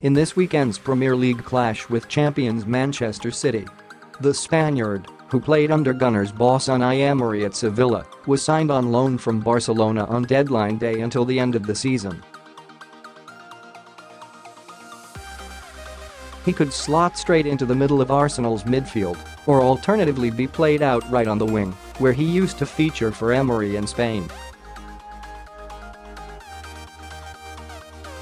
in this weekend's Premier League clash with champions Manchester City. The Spaniard, who played under Gunners boss Unai Emery at Sevilla, was signed on loan from Barcelona on deadline day until the end of the season. He could slot straight into the middle of Arsenal's midfield, or alternatively be played out right on the wing, where he used to feature for Emery in Spain.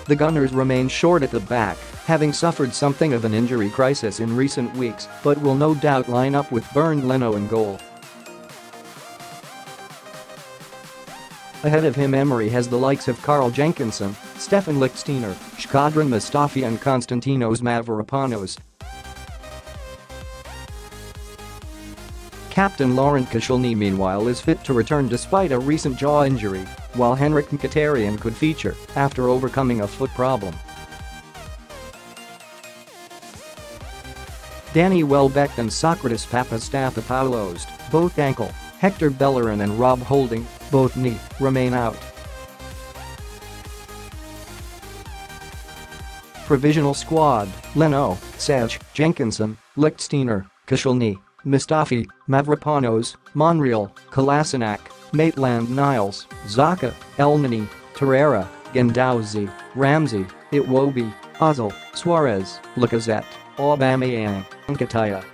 The Gunners remain short at the back, having suffered something of an injury crisis in recent weeks, but will no doubt line up with Bernd Leno in goal. Ahead of him Emery has the likes of Carl Jenkinson, Stephan Lichtsteiner, Shkodran Mustafi and Konstantinos Mavropanos. Captain Laurent Koscielny meanwhile is fit to return despite a recent jaw injury, while Henrikh Mkhitaryan could feature after overcoming a foot problem. Danny Welbeck and Sokratis Papastathopoulos, both ankle, Hector Bellerin and Rob Holding, both knee, remain out. Provisional squad, Leno, Cech, Jenkinson, Lichtsteiner, Koscielny, Mustafi, Mavropanos, Monreal, Kolasinac, Maitland Niles, Xhaka, Elneny, Torreira, Guendouzi, Ramsey, Iwobi, Ozil, Suarez, Lacazette, Aubameyang, Nketiah.